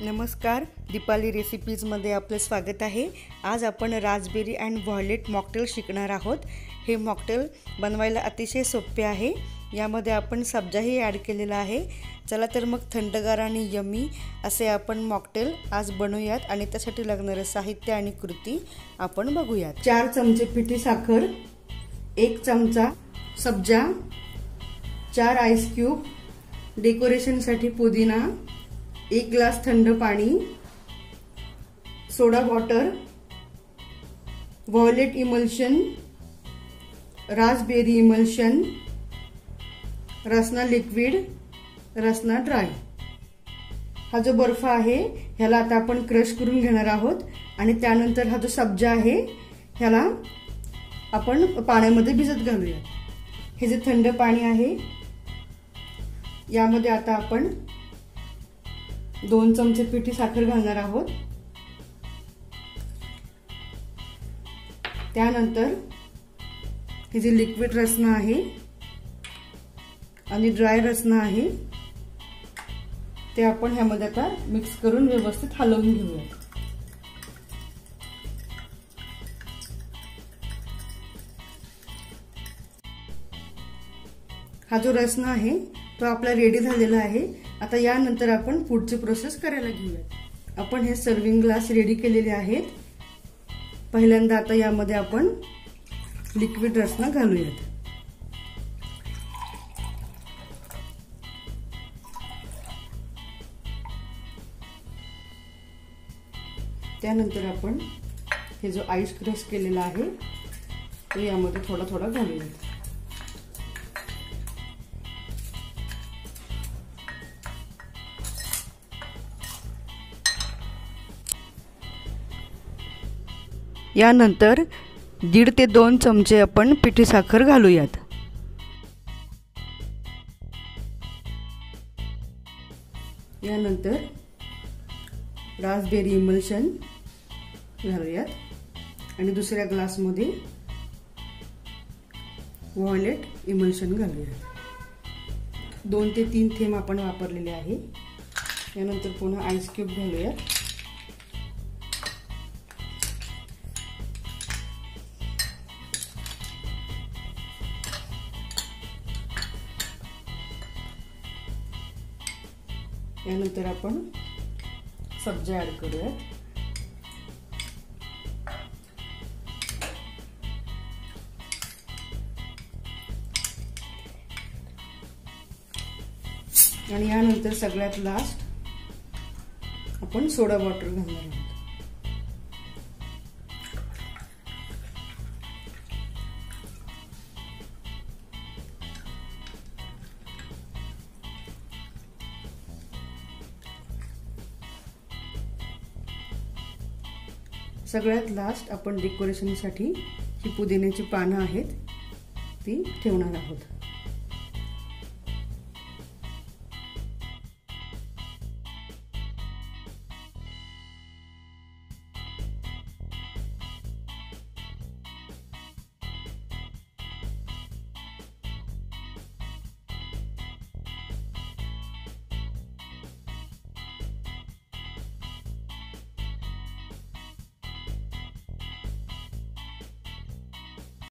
नमस्कार दीपाली रेसिपीजमध्ये आपलं स्वागत आहे. आज आपण राजबेरी अँड व्हॉयलेट मॉकटेल शिकणार आहोत. हे मॉकटेल बनवायला अतिशय सोपे आहे. यामध्ये आपण सब्जाही ॲड केलेला आहे. चला तर मग थंडगार आणि यमी असे आपण मॉकटेल आज बनवूयात आणि त्यासाठी लागणारं साहित्य आणि कृती आपण बघूयात. चार चमचे पिठी साखर एक चमचा सब्जा चार आईस क्यूब डेकोरेशनसाठी पुदिना एक ग्लास थंड पाणी soda water violet emulsion raspberry emulsion Rasna liquid Rasna dry. हा जो बर्फ आहे ह्याला आता आपण क्रश करून घेणार आहोत. आणि त्यानंतर हा जो सब्जा आहे ह्याला आपण पाण्यामध्ये भिजत घालूया हे जे थंड पाणी आहे यामध्ये आता आपण दोन चमचे पिठी साखर घालणार आहोत. त्यानंतर ही जी लिक्विड रचना आहे आणि ड्राय रसना आहे ते आपण ह्यामध्ये आता मिक्स करून व्यवस्थित हलवून घेऊया. हा जो रसना आहे तो आपला रेडी झालेला आहे. आता यानंतर आपण पुढची प्रोसेस करायला घेऊयात. आपण हे सर्विंग ग्लास रेडी केलेले आहेत. पहिल्यांदा आता यामध्ये आपण लिक्विड रसना घालूयात. त्यानंतर आपण हे जो आईस क्रश केलेला आहे तो यामध्ये थोडा थोडा घालूयात. यानंतर दीड ते दोन चमचे आपण पिठी साखर घालूयात. यानंतर रासबेरी इमल्शन घालूयात. आणि दुसऱ्या ग्लासमध्ये वॉयलेट इमल्शन घालूयात. दोन ते तीन थेंब आपण वापरलेले आहे. यानंतर पुन्हा आईस क्यूब घालूयात. यानंतर आपण सब्जा ॲड करूयात. आणि यानंतर सगळ्यात लास्ट आपण सोडा वॉटर घालणार आहोत. सगळ्यात लास्ट आपण डेकोरेशनसाठी ही पुदिन्याची पानं आहेत ती ठेवणार आहोत.